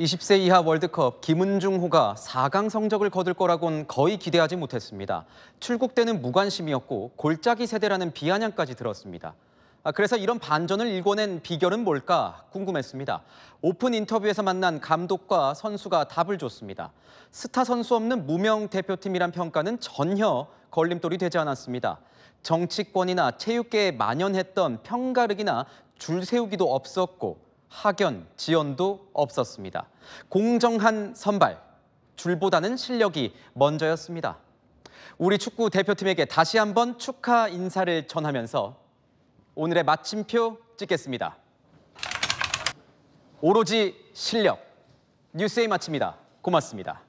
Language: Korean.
20세 이하 월드컵 김은중호가 4강 성적을 거둘 거라곤 거의 기대하지 못했습니다. 출국 때는 무관심이었고 골짜기 세대라는 비아냥까지 들었습니다. 아, 그래서 이런 반전을 일궈낸 비결은 뭘까 궁금했습니다. 오픈 인터뷰에서 만난 감독과 선수가 답을 줬습니다. 스타 선수 없는 무명 대표팀이란 평가는 전혀 걸림돌이 되지 않았습니다. 정치권이나 체육계에 만연했던 편가르기나 줄 세우기도 없었고 학연, 지연도 없었습니다. 공정한 선발, 줄보다는 실력이 먼저였습니다. 우리 축구 대표팀에게 다시 한번 축하 인사를 전하면서 오늘의 마침표 찍겠습니다. 오로지 실력. 뉴스에 마칩니다. 고맙습니다.